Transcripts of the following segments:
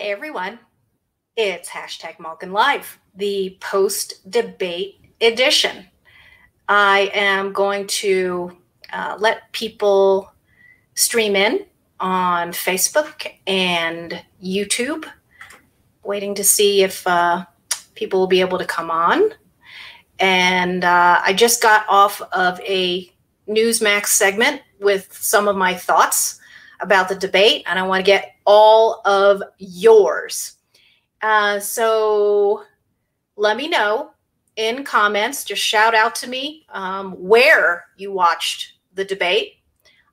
Hey everyone, it's hashtag Malkin Live, the post debate edition. I am going to uh, let people stream in on Facebook and YouTube, waiting to see if uh, people will be able to come on. And uh, I just got off of a Newsmax segment with some of my thoughts about the debate, and I want to get all of yours. Uh, so let me know in comments. Just shout out to me um, where you watched the debate.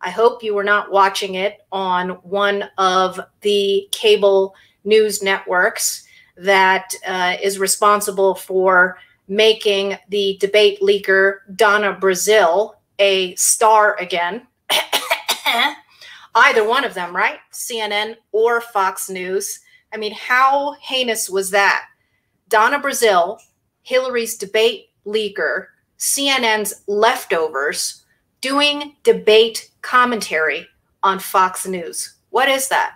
I hope you were not watching it on one of the cable news networks that uh, is responsible for making the debate leaker Donna Brazile a star again. either one of them, right? CNN or Fox News. I mean, how heinous was that? Donna Brazile, Hillary's debate leaker, CNN's leftovers, doing debate commentary on Fox News. What is that?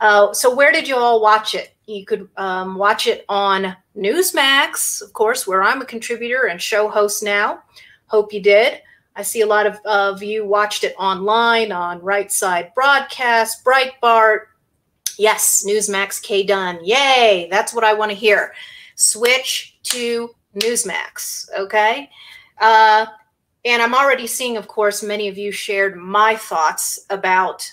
Uh, so, where did you all watch it? You could um, watch it on Newsmax, of course, where I'm a contributor and show host now. Hope you did. I see a lot of, of you watched it online on Right Side Broadcast, Breitbart. Yes, Newsmax K Dunn. Yay, that's what I want to hear. Switch to Newsmax, okay? Uh, and I'm already seeing, of course, many of you shared my thoughts about,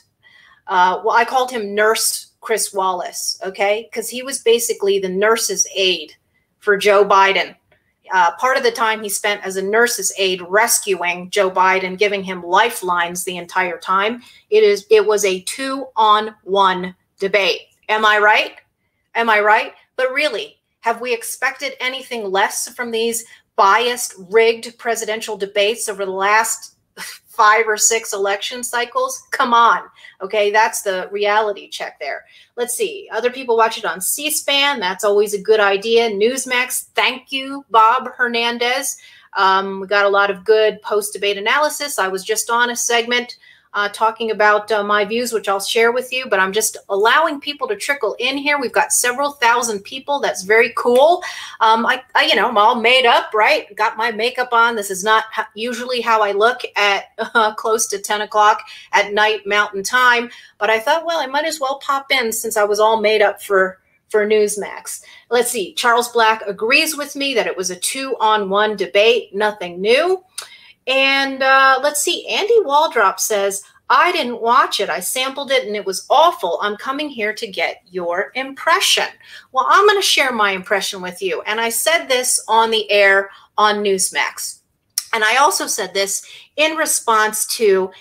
uh, well, I called him Nurse Chris Wallace, okay? Because he was basically the nurse's aide for Joe Biden uh, part of the time he spent as a nurse's aide rescuing Joe Biden, giving him lifelines the entire time. It is it was a two on one debate. Am I right? Am I right? But really, have we expected anything less from these biased, rigged presidential debates over the last five or six election cycles. Come on. Okay, that's the reality check there. Let's see. Other people watch it on C SPAN. That's always a good idea. Newsmax, thank you, Bob Hernandez. Um, we got a lot of good post debate analysis. I was just on a segment uh, talking about uh, my views, which I'll share with you. But I'm just allowing people to trickle in here. We've got several thousand people. That's very cool. Um, I, I, you know, I'm all made up, right? Got my makeup on. This is not usually how I look at uh, close to 10 o'clock at night Mountain Time. But I thought, well, I might as well pop in since I was all made up for for Newsmax. Let's see. Charles Black agrees with me that it was a two on one debate, nothing new. And uh, let's see, Andy Waldrop says, I didn't watch it. I sampled it and it was awful. I'm coming here to get your impression. Well, I'm going to share my impression with you. And I said this on the air on Newsmax. And I also said this in response to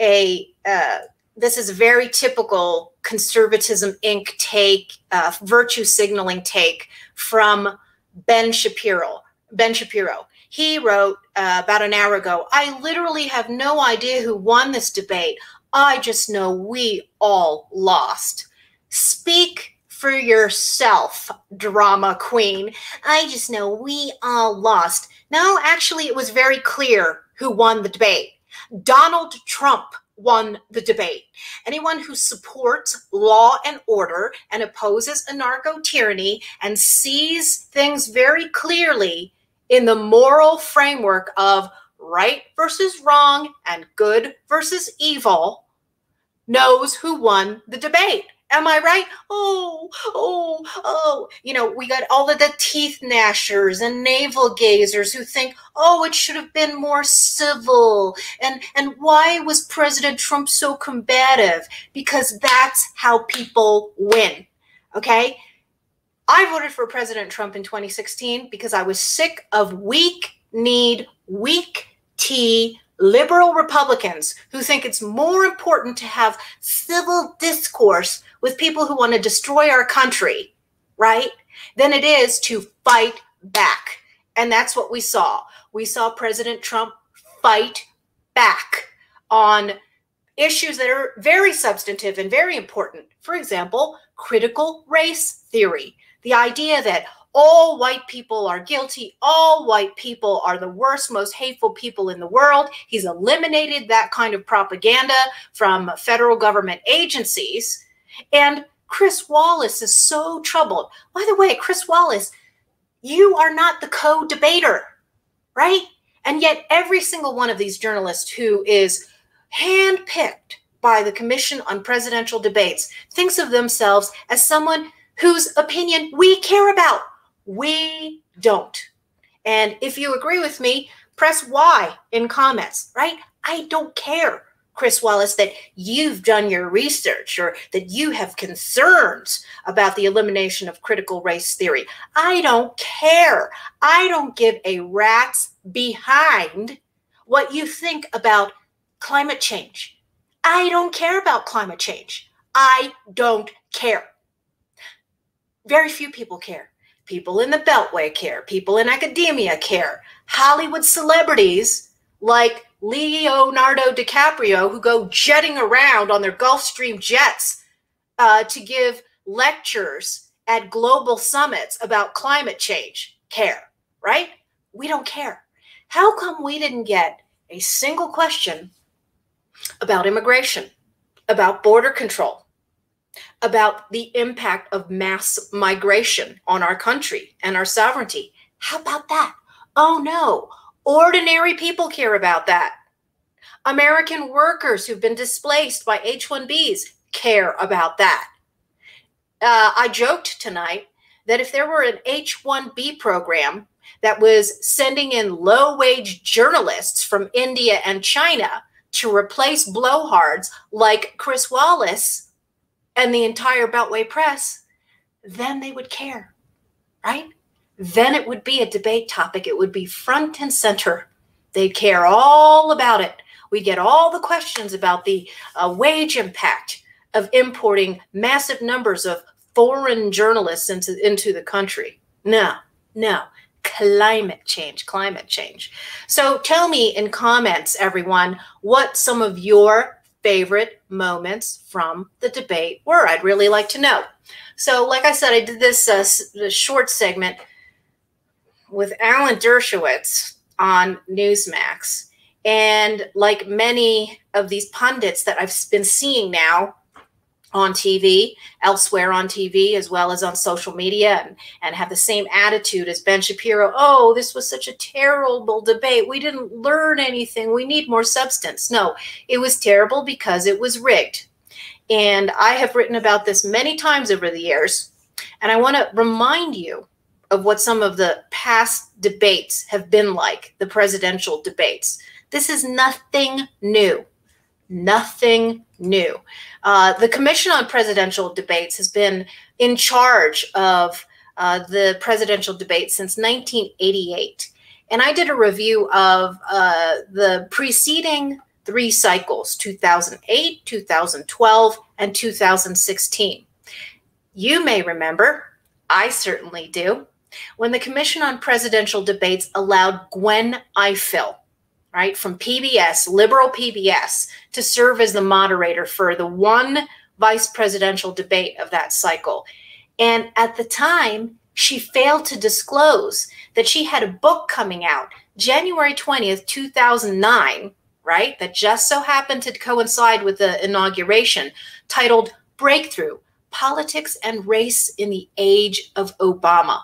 a, uh, this is a very typical conservatism Inc. take, uh, virtue signaling take from Ben Shapiro. Ben Shapiro. He wrote uh, about an hour ago I literally have no idea who won this debate. I just know we all lost. Speak for yourself, drama queen. I just know we all lost. No, actually, it was very clear who won the debate. Donald Trump won the debate. Anyone who supports law and order and opposes anarcho tyranny and sees things very clearly in the moral framework of right versus wrong and good versus evil knows who won the debate. Am I right? Oh, oh, oh. You know, we got all of the teeth gnashers and navel gazers who think, oh, it should have been more civil. And and why was President Trump so combative? Because that's how people win. Okay? I voted for President Trump in 2016 because I was sick of weak need, weak tea liberal Republicans who think it's more important to have civil discourse with people who want to destroy our country, right, than it is to fight back. And that's what we saw. We saw President Trump fight back on issues that are very substantive and very important. For example, critical race theory the idea that all white people are guilty, all white people are the worst, most hateful people in the world. He's eliminated that kind of propaganda from federal government agencies. And Chris Wallace is so troubled. By the way, Chris Wallace, you are not the co debater, right? And yet, every single one of these journalists who is handpicked by the Commission on Presidential Debates thinks of themselves as someone whose opinion we care about. We don't. And if you agree with me, press Y in comments, right? I don't care, Chris Wallace, that you've done your research or that you have concerns about the elimination of critical race theory. I don't care. I don't give a rat's behind what you think about climate change. I don't care about climate change. I don't care. Very few people care. People in the Beltway care. People in academia care. Hollywood celebrities like Leonardo DiCaprio, who go jetting around on their Gulfstream jets uh, to give lectures at global summits about climate change, care, right? We don't care. How come we didn't get a single question about immigration, about border control, about the impact of mass migration on our country and our sovereignty? How about that? Oh no, ordinary people care about that. American workers who've been displaced by H 1Bs care about that. Uh, I joked tonight that if there were an H 1B program that was sending in low wage journalists from India and China to replace blowhards like Chris Wallace and the entire Beltway press, then they would care, right? Then it would be a debate topic. It would be front and center. They'd care all about it. We'd get all the questions about the uh, wage impact of importing massive numbers of foreign journalists into, into the country. No, no climate change, climate change. So tell me in comments, everyone, what some of your favorite moments from the debate were. I'd really like to know. So, like I said, I did this, uh, short segment with Alan Dershowitz on Newsmax. And like many of these pundits that I've been seeing now on TV, elsewhere on TV, as well as on social media, and, and have the same attitude as Ben Shapiro. Oh, this was such a terrible debate. We didn't learn anything. We need more substance. No, it was terrible because it was rigged. And I have written about this many times over the years. And I want to remind you of what some of the past debates have been like, the presidential debates. This is nothing new nothing new. Uh, the Commission on Presidential Debates has been in charge of uh, the presidential debate since 1988. And I did a review of uh, the preceding three cycles 2008, 2012, and 2016. You may remember, I certainly do, when the Commission on Presidential Debates allowed Gwen Ifill right, from PBS, liberal PBS, to serve as the moderator for the one vice presidential debate of that cycle. And at the time, she failed to disclose that she had a book coming out January 20th, 2009, right? That just so happened to coincide with the inauguration, titled Breakthrough Politics and Race in the Age of Obama.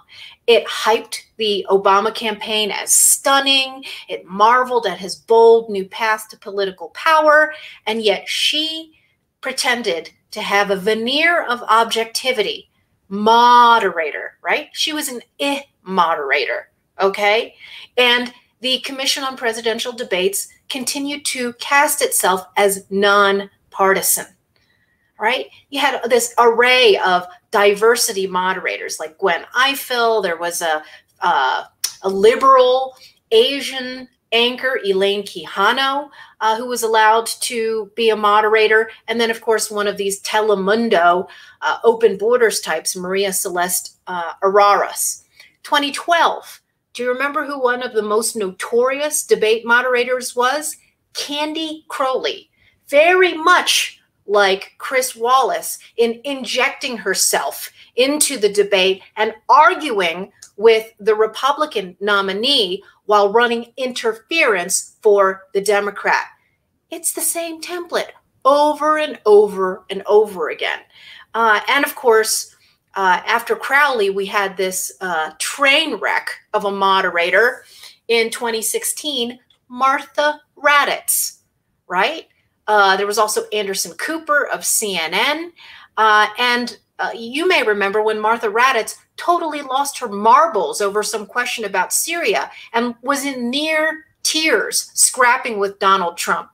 It hyped the Obama campaign as stunning. It marveled at his bold new path to political power. And yet she pretended to have a veneer of objectivity, moderator, right? She was an eh moderator, okay? And the Commission on Presidential Debates continued to cast itself as nonpartisan right? You had this array of diversity moderators like Gwen Ifill. There was a, a liberal Asian anchor, Elaine Quijano, uh, who was allowed to be a moderator. And then, of course, one of these Telemundo uh, open borders types, Maria Celeste uh, Arrarás. 2012. Do you remember who one of the most notorious debate moderators was? Candy Crowley. Very much like Chris Wallace in injecting herself into the debate and arguing with the Republican nominee while running interference for the Democrat. It's the same template over and over and over again. Uh, and of course, uh, after Crowley, we had this uh, train wreck of a moderator in 2016, Martha Raddatz, right? Uh, there was also Anderson Cooper of CNN. Uh, and uh, you may remember when Martha Raddatz totally lost her marbles over some question about Syria and was in near tears scrapping with Donald Trump.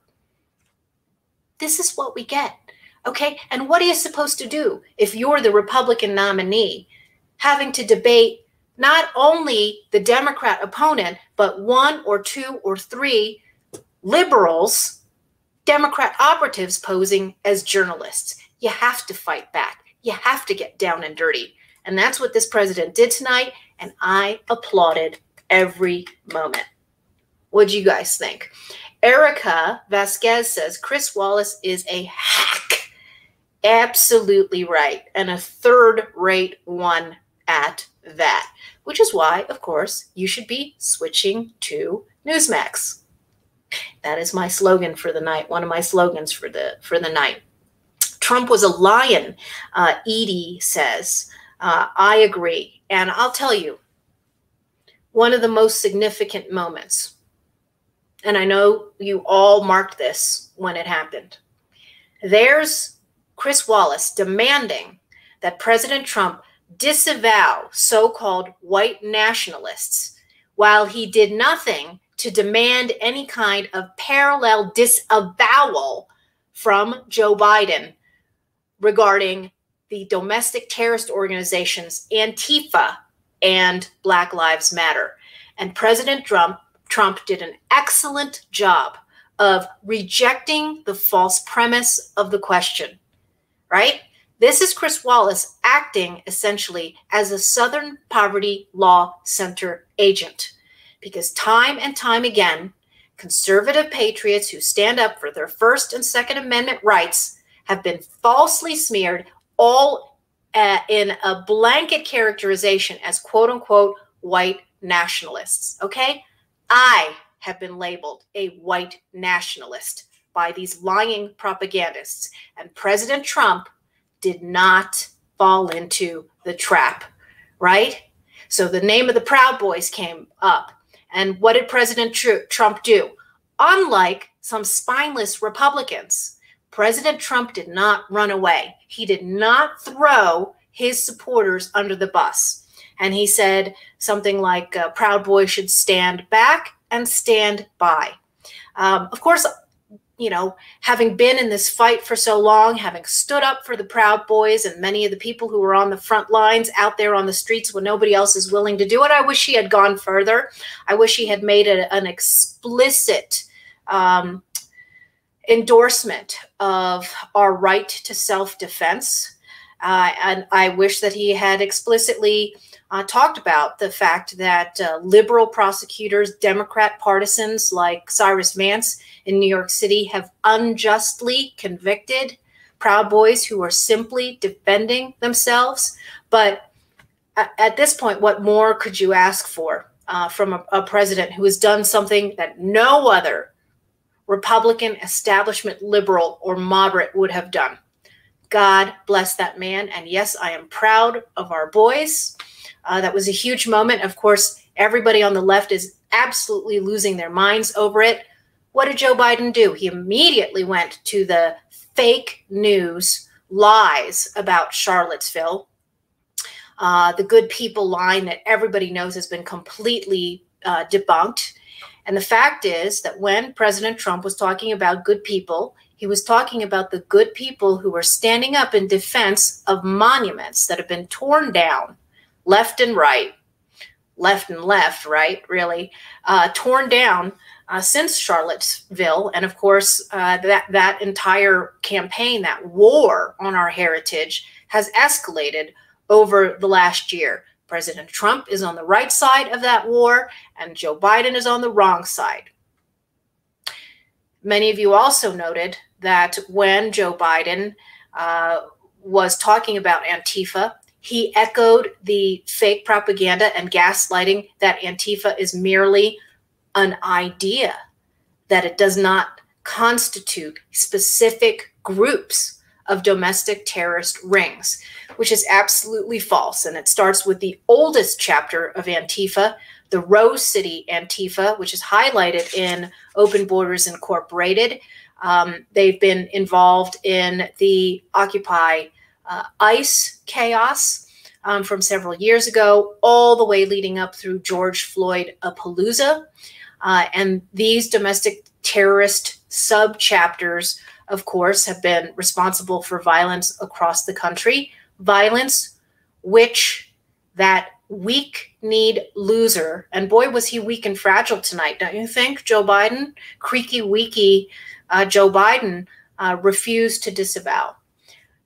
This is what we get. Okay. And what are you supposed to do if you're the Republican nominee, having to debate not only the Democrat opponent, but one or two or three liberals, Democrat operatives posing as journalists? You have to fight back. You have to get down and dirty. And that's what this president did tonight. And I applauded every moment. What do you guys think? Erica Vasquez says Chris Wallace is a hack. Absolutely right. And a third rate one at that, which is why, of course, you should be switching to Newsmax. That is my slogan for the night, one of my slogans for the for the night. Trump was a lion, uh, Edie says. Uh, I agree. And I'll tell you, one of the most significant moments and I know you all marked this when it happened. There's Chris Wallace demanding that President Trump disavow so called white nationalists while he did nothing to demand any kind of parallel disavowal from Joe Biden regarding the domestic terrorist organizations Antifa and Black Lives Matter. And President Trump Trump did an excellent job of rejecting the false premise of the question, right? This is Chris Wallace acting essentially as a Southern Poverty Law Center agent because time and time again, conservative patriots who stand up for their First and Second Amendment rights have been falsely smeared all uh, in a blanket characterization as quote unquote white nationalists. Okay? I have been labeled a white nationalist by these lying propagandists. And President Trump did not fall into the trap, right? So the name of the Proud Boys came up. And what did President Tr- Trump do? Unlike some spineless Republicans, President Trump did not run away. He did not throw his supporters under the bus and he said something like uh, Proud Boys should stand back and stand by. Um, of course, you know, having been in this fight for so long, having stood up for the Proud Boys and many of the people who were on the front lines out there on the streets when nobody else is willing to do it, I wish he had gone further. I wish he had made a, an explicit um, endorsement of our right to self defense. Uh, and I wish that he had explicitly uh, talked about the fact that uh, liberal prosecutors, Democrat partisans like Cyrus Vance in New York City have unjustly convicted Proud Boys who are simply defending themselves. But at this point, what more could you ask for uh, from a, a president who has done something that no other Republican establishment liberal or moderate would have done? God bless that man. And yes, I am proud of our boys. Uh, that was a huge moment. Of course, everybody on the left is absolutely losing their minds over it. What did Joe Biden do? He immediately went to the fake news lies about Charlottesville. Uh, the good people line that everybody knows has been completely uh, debunked. And the fact is that when President Trump was talking about good people, he was talking about the good people who were standing up in defense of monuments that have been torn down left and right, left and left, right, really, uh, torn down uh, since Charlottesville. And of course, uh, that, that entire campaign, that war on our heritage, has escalated over the last year. President Trump is on the right side of that war, and Joe Biden is on the wrong side. Many of you also noted that when Joe Biden uh, was talking about Antifa, he echoed the fake propaganda and gaslighting that Antifa is merely an idea, that it does not constitute specific groups of domestic terrorist rings, which is absolutely false. And it starts with the oldest chapter of Antifa, the Rose City Antifa, which is highlighted in Open Borders Incorporated. Um, they've been involved in the Occupy uh, ICE chaos um, from several years ago, all the way leading up through George Floyd Palooza. Uh, and these domestic terrorist sub chapters, of course, have been responsible for violence across the country. Violence which that weak need loser, and boy, was he weak and fragile tonight, don't you think, Joe Biden? Creaky, weaky uh, Joe Biden uh, refused to disavow.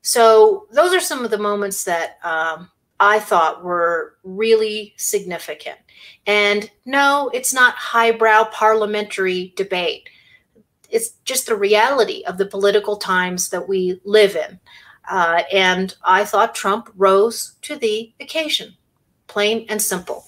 So, those are some of the moments that um, I thought were really significant. And no, it's not highbrow parliamentary debate. It's just the reality of the political times that we live in. Uh, and I thought Trump rose to the occasion, plain and simple.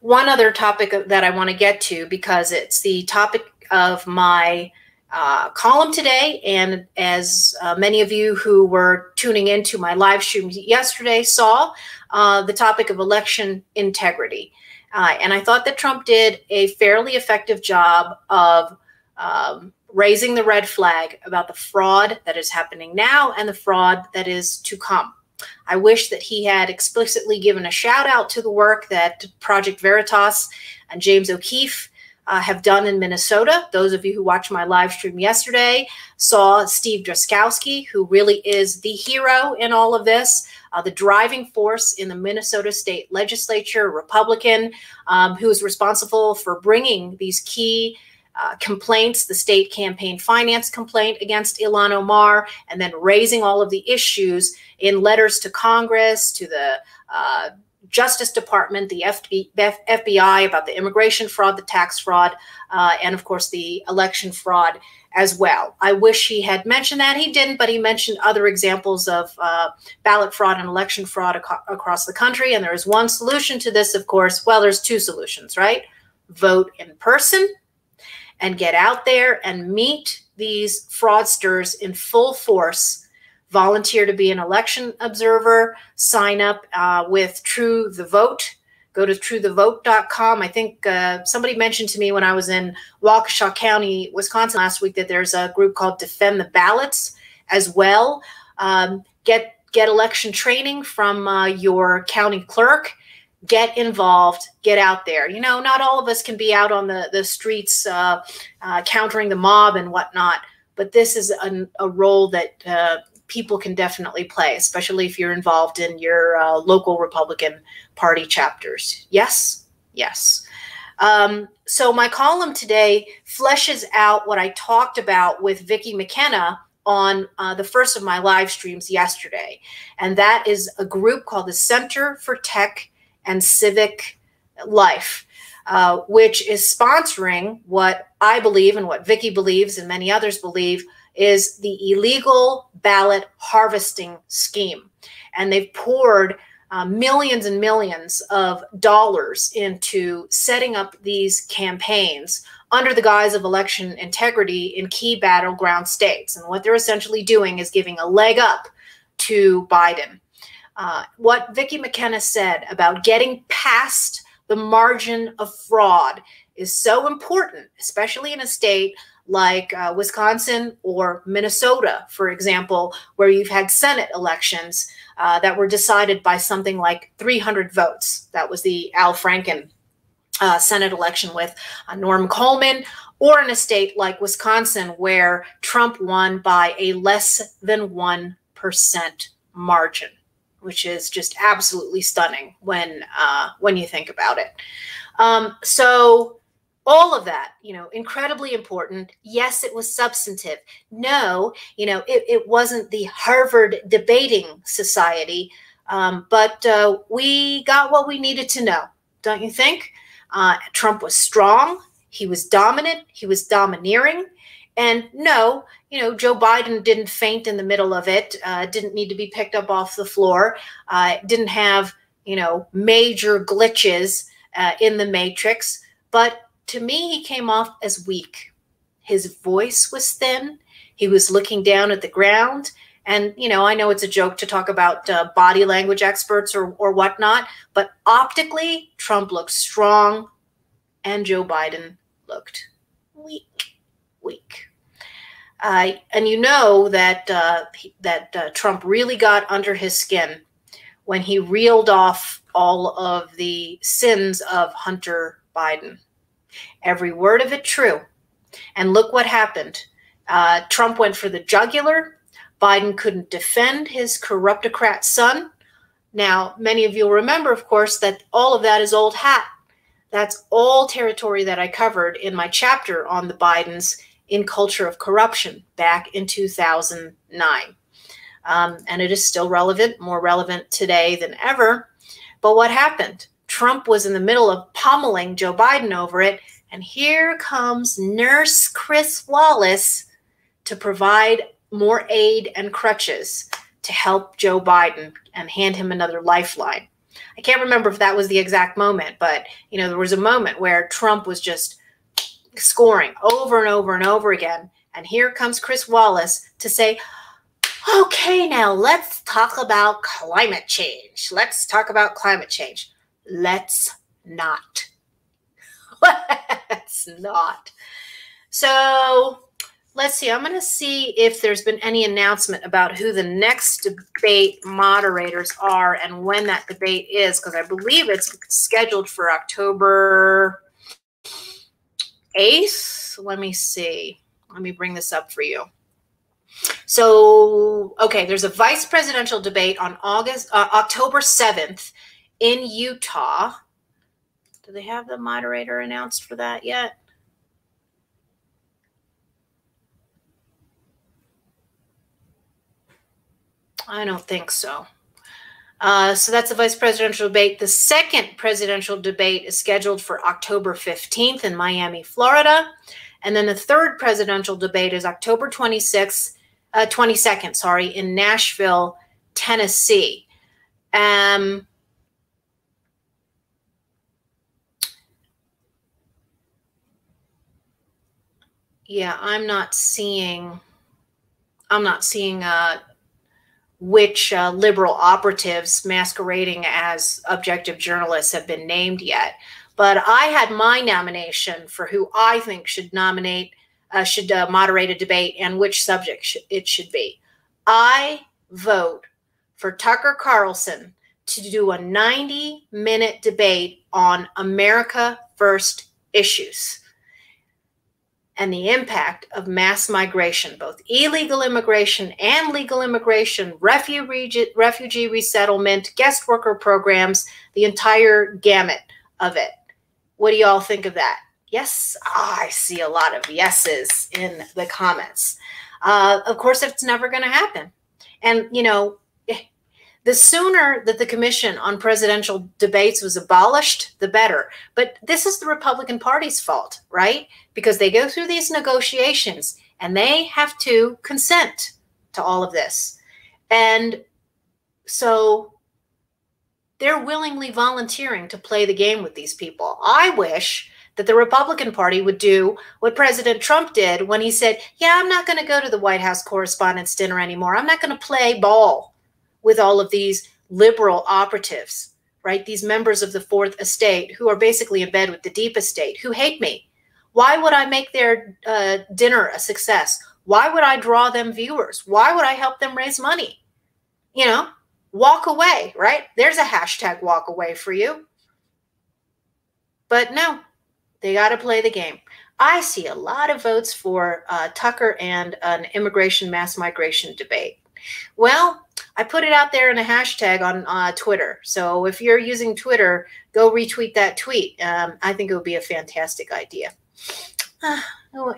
One other topic that I want to get to because it's the topic of my uh, column today. And as uh, many of you who were tuning into my live stream yesterday saw, uh, the topic of election integrity. Uh, and I thought that Trump did a fairly effective job of um, raising the red flag about the fraud that is happening now and the fraud that is to come. I wish that he had explicitly given a shout out to the work that Project Veritas and James O'Keefe uh, have done in Minnesota. Those of you who watched my live stream yesterday saw Steve Drazkowski, who really is the hero in all of this, uh, the driving force in the Minnesota state legislature, Republican, um, who is responsible for bringing these key uh, complaints, the state campaign finance complaint against Ilhan Omar, and then raising all of the issues in letters to Congress, to the uh, Justice Department, the FBI about the immigration fraud, the tax fraud, uh, and of course the election fraud as well. I wish he had mentioned that. He didn't, but he mentioned other examples of uh, ballot fraud and election fraud ac across the country. And there is one solution to this, of course. Well, there's two solutions, right? Vote in person and get out there and meet these fraudsters in full force volunteer to be an election observer, sign up uh, with True the Vote. Go to truethevote.com. I think uh, somebody mentioned to me when I was in Waukesha County, Wisconsin last week that there's a group called Defend the Ballots as well. Um, get get election training from uh, your county clerk. Get involved. Get out there. You know, not all of us can be out on the the streets uh, uh, countering the mob and whatnot but this is a, a role that uh, people can definitely play, especially if you're involved in your uh, local Republican Party chapters. Yes, yes. Um, so my column today fleshes out what I talked about with Vicki McKenna on uh, the first of my live streams yesterday. And that is a group called the Center for Tech and Civic Life. Uh, which is sponsoring what I believe and what Vicki believes and many others believe is the illegal ballot harvesting scheme. And they've poured uh, millions and millions of dollars into setting up these campaigns under the guise of election integrity in key battleground states. And what they're essentially doing is giving a leg up to Biden. Uh, what Vicki McKenna said about getting past the margin of fraud is so important, especially in a state like uh, Wisconsin or Minnesota, for example, where you've had Senate elections uh, that were decided by something like 300 votes. That was the Al Franken uh, Senate election with uh, Norm Coleman, or in a state like Wisconsin, where Trump won by a less than 1% margin, which is just absolutely stunning when, uh, when you think about it. Um, so, all of that you know incredibly important. Yes it was substantive. No you know it, it wasn't the harvard debating society um, but uh, we got what we needed to know don't you think? Uh, trump was strong. He was dominant. He was domineering. And no you know joe biden didn't faint in the middle of it uh, didn't need to be picked up off the floor uh, didn't have you know major glitches uh, in the matrix. But to me, he came off as weak. His voice was thin. He was looking down at the ground. And, you know, I know it's a joke to talk about uh, body language experts or, or whatnot, but optically, Trump looked strong and Joe Biden looked weak, weak. Uh, and you know that uh, that uh, Trump really got under his skin when he reeled off all of the sins of Hunter Biden. Every word of it true. And look what happened. Uh, Trump went for the jugular. Biden couldn't defend his corruptocrat son. Now, many of you remember, of course, that all of that is old hat. That's all territory that I covered in my chapter on the Bidens in Culture of Corruption back in 2009. Um, and it is still relevant, more relevant today than ever. But what happened? Trump was in the middle of pummeling Joe Biden over it. And here comes Nurse Chris Wallace to provide more aid and crutches to help Joe Biden and hand him another lifeline. I can't remember if that was the exact moment, but you know, there was a moment where Trump was just scoring over and over and over again. And here comes Chris Wallace to say, okay, now let's talk about climate change. Let's talk about climate change. Let's not. let's not. So let's see. I'm going to see if there's been any announcement about who the next debate moderators are and when that debate is, because I believe it's scheduled for October 8th. Let me see. Let me bring this up for you. So, okay, there's a vice presidential debate on August uh, October 7th in Utah. Do they have the moderator announced for that yet? I don't think so. Uh, so that's the vice presidential debate. The second presidential debate is scheduled for October 15th in Miami, Florida. And then the third presidential debate is October 26th, uh, 22nd, sorry, in Nashville, Tennessee. Um, yeah, I'm not seeing, I'm not seeing uh, which uh, liberal operatives masquerading as objective journalists have been named yet. But I had my nomination for who I think should nominate, uh, should uh, moderate a debate and which subject sh- it should be. I vote for Tucker Carlson to do a 90 minute debate on America First issues and the impact of mass migration, both illegal immigration and legal immigration, refugee, refugee resettlement, guest worker programs, the entire gamut of it. What do you all think of that? Yes, oh, I see a lot of yeses in the comments. Uh, of course, it's never going to happen. And, you know, the sooner that the Commission on Presidential Debates was abolished, the better. But this is the Republican Party's fault, right? Because they go through these negotiations and they have to consent to all of this. And so they're willingly volunteering to play the game with these people. I wish that the Republican Party would do what President Trump did when he said, Yeah, I'm not going to go to the White House Correspondents' Dinner anymore. I'm not going to play ball with all of these liberal operatives, right? These members of the fourth estate who are basically in bed with the deep estate, who hate me. Why would I make their uh, dinner a success? Why would I draw them viewers? Why would I help them raise money? You know, walk away, right? There's a hashtag walk away for you. But no, they got to play the game. I see a lot of votes for uh, Tucker and an immigration mass migration debate. Well, I put it out there in a hashtag on uh, Twitter. So if you're using Twitter, go retweet that tweet. Um, I think it would be a fantastic idea. Uh,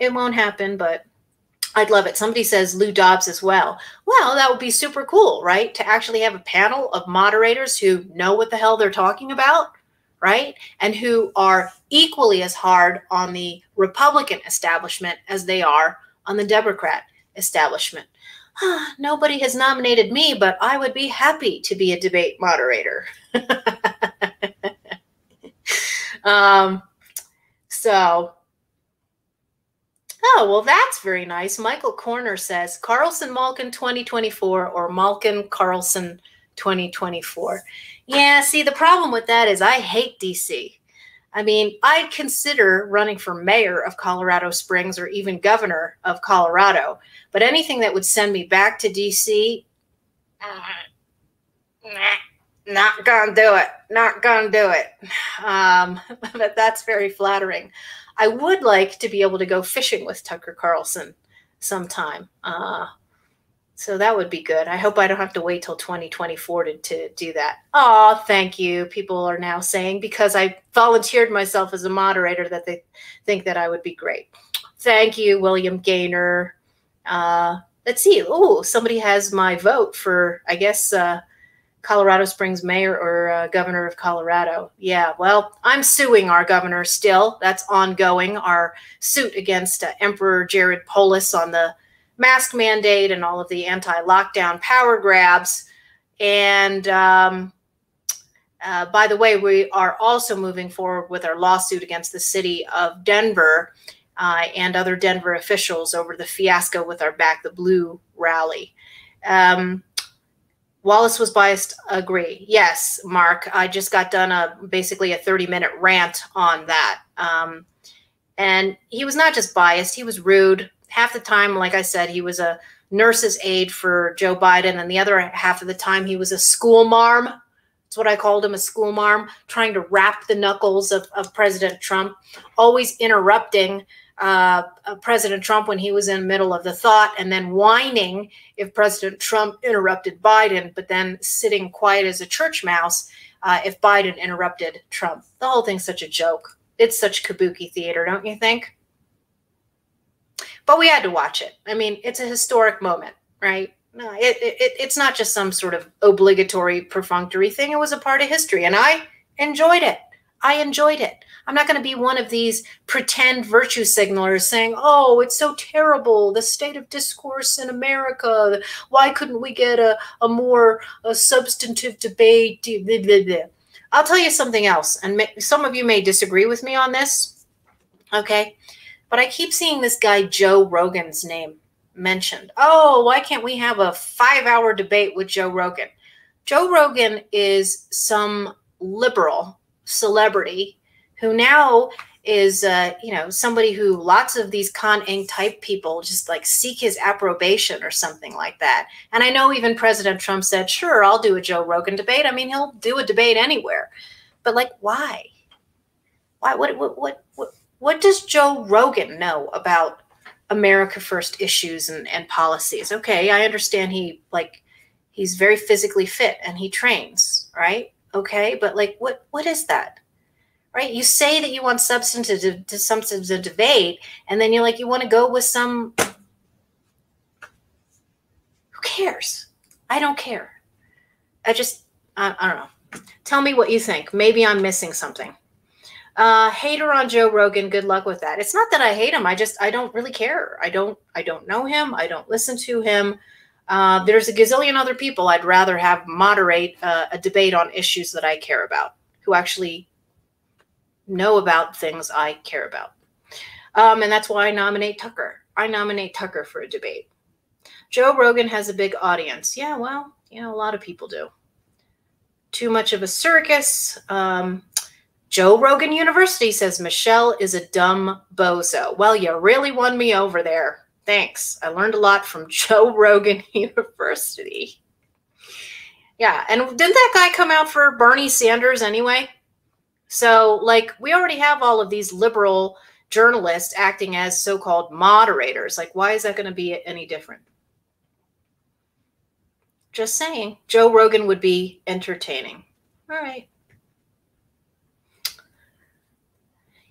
it won't happen, but I'd love it. Somebody says Lou Dobbs as well. Well, that would be super cool, right? To actually have a panel of moderators who know what the hell they're talking about, right? And who are equally as hard on the Republican establishment as they are on the Democrat establishment. nobody has nominated me, but I would be happy to be a debate moderator. um, so, Oh, well, that's very nice. Michael Corner says Carlson Malkin 2024 or Malkin Carlson 2024. Yeah, see, the problem with that is I hate DC. I mean, I'd consider running for mayor of Colorado Springs or even governor of Colorado, but anything that would send me back to DC, not gonna do it. Not gonna do it. Um, but that's very flattering. I would like to be able to go fishing with Tucker Carlson sometime. Uh, so that would be good. I hope I don't have to wait till 2024 to, to do that. Oh, thank you. People are now saying because I volunteered myself as a moderator that they think that I would be great. Thank you, William Gaynor. Uh, let's see. Oh, somebody has my vote for, I guess, uh, Colorado Springs mayor or uh, governor of Colorado. Yeah, well, I'm suing our governor still. That's ongoing. Our suit against uh, Emperor Jared Polis on the mask mandate and all of the anti-lockdown power grabs. And um, uh, by the way, we are also moving forward with our lawsuit against the city of Denver uh, and other Denver officials over the fiasco with our Back the Blue rally. Um, Wallace was biased. Agree. Yes, Mark. I just got done a basically a 30 minute rant on that. Um, and he was not just biased, he was rude, half the time, like I said, he was a nurse's aide for Joe Biden, and the other half of the time he was a school marm. That's what I called him, a school marm, trying to wrap the knuckles of, of President Trump, always interrupting uh, uh, President Trump when he was in the middle of the thought, and then whining if President Trump interrupted Biden, but then sitting quiet as a church mouse uh, if Biden interrupted Trump. The whole thing's such a joke. It's such kabuki theater, don't you think? But we had to watch it. I mean, it's a historic moment, right? No, it, it, it's not just some sort of obligatory, perfunctory thing. It was a part of history, and I enjoyed it. I enjoyed it. I'm not going to be one of these pretend virtue signalers saying, oh, it's so terrible, the state of discourse in America. Why couldn't we get a, a more a substantive debate? I'll tell you something else, and some of you may disagree with me on this. Okay. But I keep seeing this guy Joe Rogan's name mentioned. Oh, why can't we have a five hour debate with Joe Rogan? Joe Rogan is some liberal celebrity who now is uh, you know somebody who lots of these con Inc. type people just like seek his approbation or something like that. And I know even President Trump said, "Sure, I'll do a Joe Rogan debate." I mean, he'll do a debate anywhere, but like, why? Why? What? What? What? what what does Joe Rogan know about America First issues and, and policies? Okay, I understand he like he's very physically fit and he trains, right? Okay, but like what what is that? Right? You say that you want substantive to substantive debate, and then you're like you want to go with some who cares? I don't care. I just I, I don't know. Tell me what you think. Maybe I'm missing something. Uh, hater on Joe Rogan. Good luck with that. It's not that I hate him. I just I don't really care. I don't I don't know him. I don't listen to him. Uh, there's a gazillion other people I'd rather have moderate uh, a debate on issues that I care about, who actually know about things I care about. Um, and that's why I nominate Tucker. I nominate Tucker for a debate. Joe Rogan has a big audience. Yeah, well, you know, a lot of people do. Too much of a circus. Um, Joe Rogan University says Michelle is a dumb bozo. Well, you really won me over there. Thanks. I learned a lot from Joe Rogan University. Yeah, and didn't that guy come out for Bernie Sanders anyway? So, like, we already have all of these liberal journalists acting as so called moderators. Like, why is that going to be any different? Just saying. Joe Rogan would be entertaining. All right.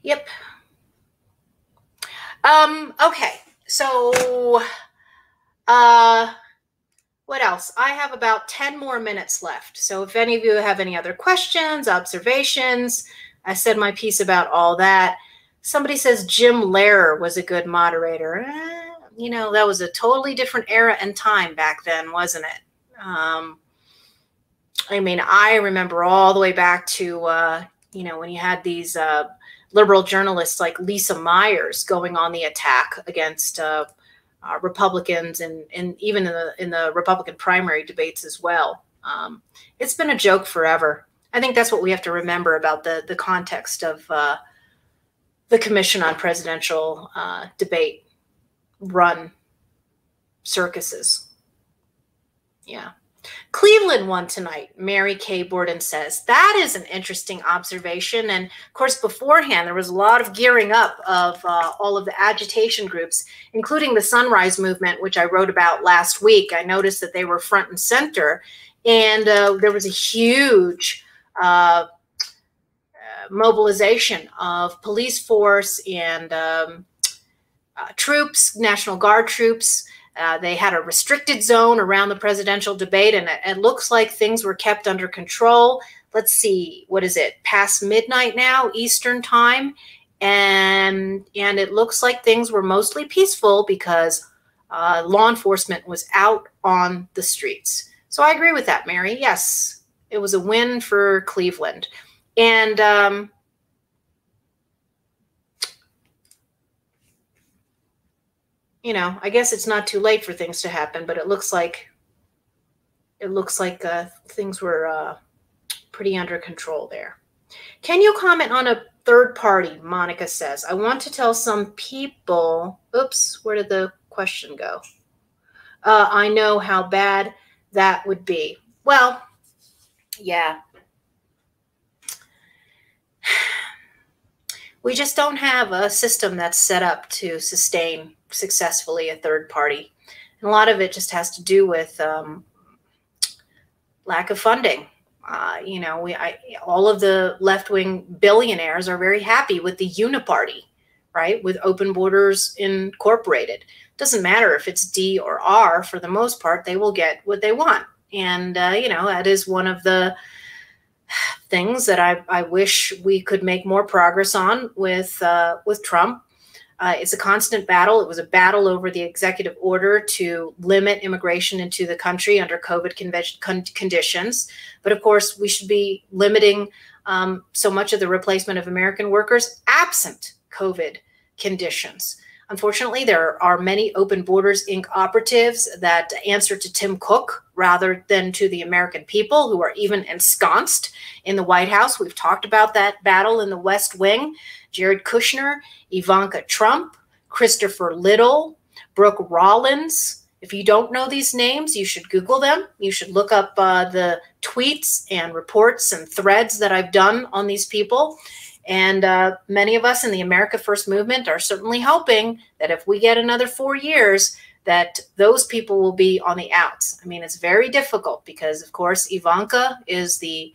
Yep. Um, okay. So uh what else? I have about 10 more minutes left. So if any of you have any other questions, observations, I said my piece about all that. Somebody says Jim Lehrer was a good moderator. Eh, you know, that was a totally different era and time back then, wasn't it? Um, I mean, I remember all the way back to, uh, you know, when you had these uh, liberal journalists like Lisa Myers going on the attack against uh, uh, Republicans and, and even in the in the Republican primary debates as well. Um, it's been a joke forever. I think that's what we have to remember about the the context of uh, the Commission on Presidential uh, Debate run circuses. Yeah. Cleveland won tonight, Mary Kay Borden says. That is an interesting observation. And of course, beforehand, there was a lot of gearing up of uh, all of the agitation groups, including the Sunrise Movement, which I wrote about last week. I noticed that they were front and center. And uh, there was a huge uh, mobilization of police force and um, uh, troops, National Guard troops. Uh, they had a restricted zone around the presidential debate, and it, it, looks like things were kept under control. Let's see, what is it? Past midnight now, Eastern time, and and it looks like things were mostly peaceful because uh, law enforcement was out on the streets. So I agree with that, Mary. Yes, it was a win for Cleveland, and um, you know, I guess it's not too late for things to happen, but it looks like it looks like uh, things were uh, pretty under control there. Can you comment on a third party? Monica says, I want to tell some people. Oops, where did the question go? Uh, I know how bad that would be. Well, yeah. We just don't have a system that's set up to sustain successfully a third party. And a lot of it just has to do with um, lack of funding. Uh, you know, we I, all of the left wing billionaires are very happy with the uniparty, right? With Open Borders Incorporated. Doesn't matter if it's D or R. For the most part, they will get what they want, and uh, you know that is one of the things that I, I wish we could make more progress on with uh, with Trump uh, it's a constant battle. It was a battle over the executive order to limit immigration into the country under COVID con- conditions. But of course, we should be limiting um, so much of the replacement of American workers absent COVID conditions. Unfortunately, there are many Open Borders Inc. operatives that answer to Tim Cook rather than to the American people who are even ensconced in the White House. We've talked about that battle in the West Wing. Jared Kushner, Ivanka Trump, Christopher Liddell, Brooke Rollins. If you don't know these names, you should Google them. You should look up uh, the tweets and reports and threads that I've done on these people. And uh, many of us in the America First movement are certainly hoping that if we get another four years, that those people will be on the outs. I mean, it's very difficult because, of course, Ivanka is the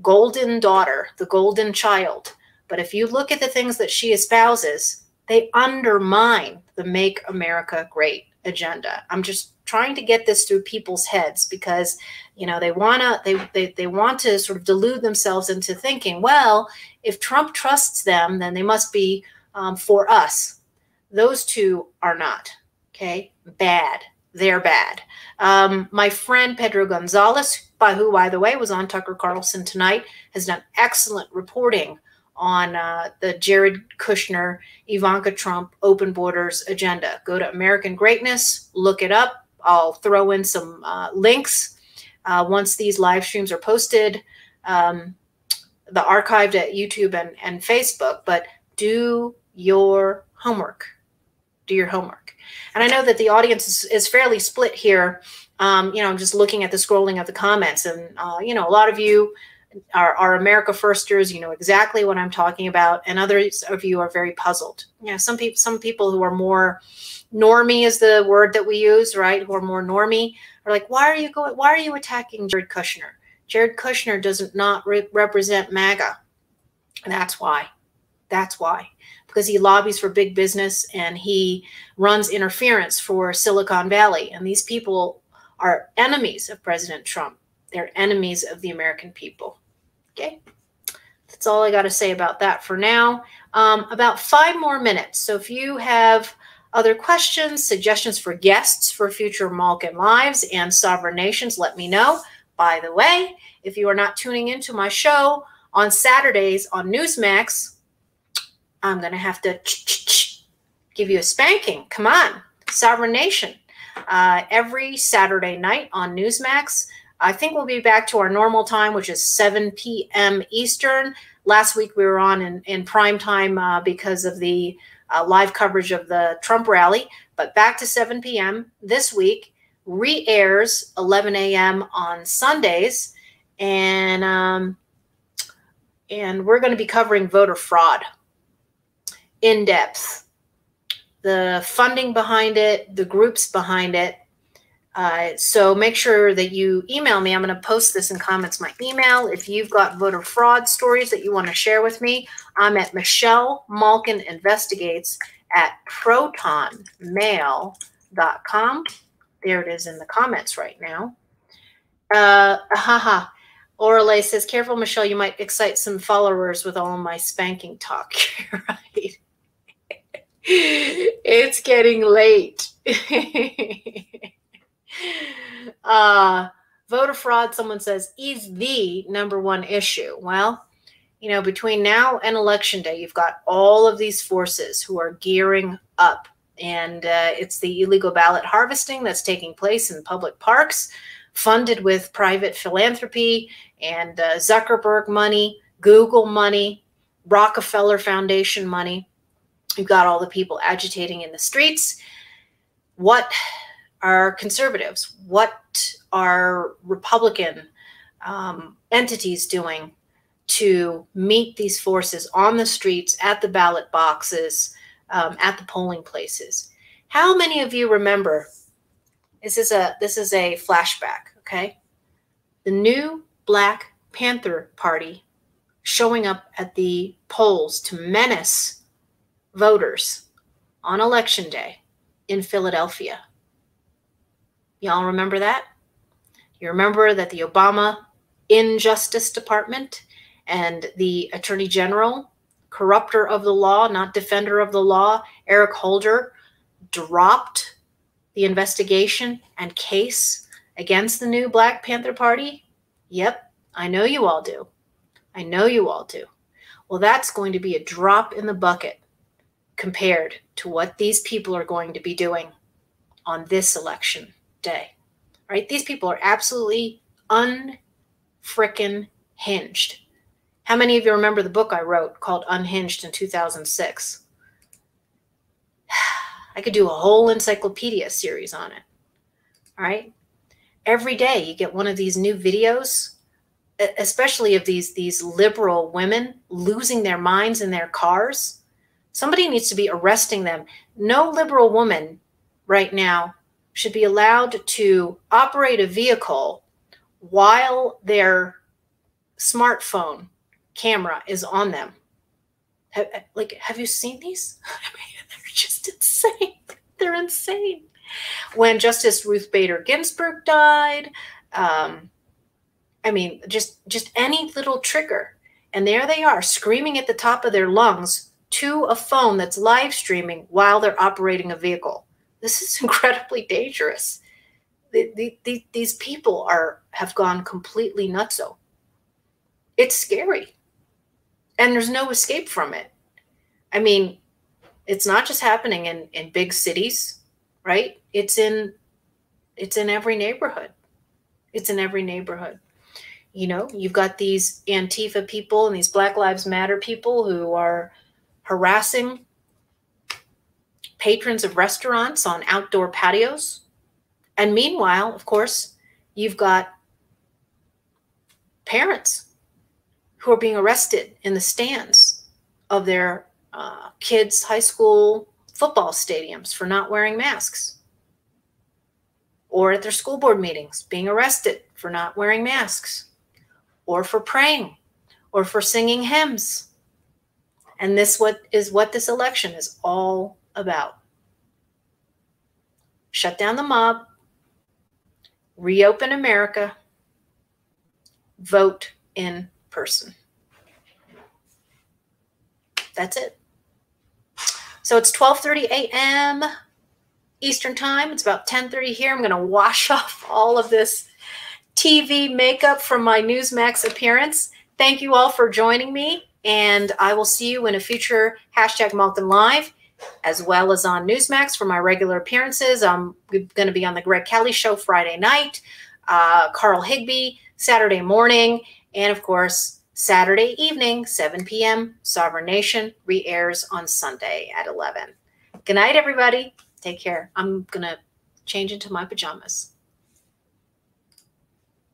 golden daughter, the golden child but if you look at the things that she espouses, they undermine the Make America Great agenda. I'm just trying to get this through people's heads because you know they want to they, they they want to sort of delude themselves into thinking well if trump trusts them then they must be um, for us. Those two are not okay? Bad. They're bad. Um, my friend pedro gonzalez by who by the way was on tucker carlson tonight has done excellent reporting on uh, the Jared Kushner, Ivanka Trump open borders agenda. Go to American Greatness, look it up. I'll throw in some uh, links uh, once these live streams are posted, um, the archived at YouTube and, and Facebook. But do your homework. Do your homework. And I know that the audience is, is fairly split here. Um, you know, I'm just looking at the scrolling of the comments, and uh, you know, a lot of you are, are America firsters. You know exactly what I'm talking about, and others of you are very puzzled. You know, some people, some people who are more normie is the word that we use, right? Who are more normie are like, why are you going? Why are you attacking Jared Kushner? Jared Kushner doesn't not re- represent MAGA. And that's why. That's why. Because he lobbies for big business and he runs interference for Silicon Valley. And these people are enemies of President Trump. They're enemies of the American people. Okay. That's all I got to say about that for now. Um, about five more minutes. So if you have other questions, suggestions for guests for future Malkin Lives and Sovereign Nations, let me know. By the way, if you are not tuning into my show on Saturdays on Newsmax, I'm going to have to give you a spanking. Come on, Sovereign Nation. Uh, every Saturday night on Newsmax. I think we'll be back to our normal time, which is 7 p.m. Eastern. Last week we were on in, in prime time uh, because of the uh, live coverage of the Trump rally, but back to 7 p.m. this week. Re airs 11 a.m. on Sundays. And um, and we're going to be covering voter fraud in depth the funding behind it, the groups behind it. Uh, so make sure that you email me. I'm going to post this in comments, my email. If you've got voter fraud stories that you want to share with me, I'm at Michelle Malkin Investigates at protonmail.com. There it is in the comments right now. Uh, haha. Orale says, careful, Michelle, you might excite some followers with all my spanking talk. right. it's getting late. uh, voter fraud, someone says, is the number one issue. Well, you know, between now and election day, you've got all of these forces who are gearing up. And uh, it's the illegal ballot harvesting that's taking place in public parks, funded with private philanthropy and uh, Zuckerberg money, Google money, Rockefeller Foundation money. You've got all the people agitating in the streets. What are conservatives? What are Republican um, entities doing to meet these forces on the streets, at the ballot boxes, um, at the polling places? How many of you remember? This is a this is a flashback. Okay, the new Black Panther Party showing up at the polls to menace voters on election day in Philadelphia. Y'all remember that? You remember that the Obama Injustice Department and the Attorney General, corrupter of the law, not defender of the law, Eric Holder, dropped the investigation and case against the new Black Panther Party Yep, I know you all do. I know you all do. Well, that's going to be a drop in the bucket compared to what these people are going to be doing on this election day. Right? These people are absolutely unfrickin' hinged. How many of you remember the book I wrote called Unhinged in 2006? I could do a whole encyclopedia series on it. All right every day you get one of these new videos especially of these these liberal women losing their minds in their cars somebody needs to be arresting them no liberal woman right now should be allowed to operate a vehicle while their smartphone camera is on them have, like have you seen these I mean, they're just insane they're insane when Justice Ruth Bader Ginsburg died. Um, I mean, just just any little trigger, and there they are screaming at the top of their lungs to a phone that's live streaming while they're operating a vehicle. This is incredibly dangerous. The, the, the, these people are have gone completely nutso. It's scary, and there's no escape from it. I mean, it's not just happening in in big cities right? It's in it's in every neighborhood. It's in every neighborhood. You know, you've got these Antifa people and these Black Lives Matter people who are harassing patrons of restaurants on outdoor patios. And meanwhile, of course, you've got parents who are being arrested in the stands of their uh, kids' high school football stadiums for not wearing masks, or at their school board meetings being arrested for not wearing masks, or for praying, or for singing hymns. And this what is what this election is all about. Shut down the mob, reopen America, vote in person. That's it. So it's 12:30 a.m. Eastern time. It's about 10:30 here. I'm going to wash off all of this TV makeup from my Newsmax appearance. Thank you all for joining me. And I will see you in a future hashtag Malkin Live, as well as on Newsmax for my regular appearances. I'm going to be on the Greg Kelly Show Friday night, uh, Carl Higbie Saturday morning, and of course, Saturday evening, 7 p.m., Sovereign Nation re airs on Sunday at 11. Good night, everybody. Take care. I'm going to change into my pajamas.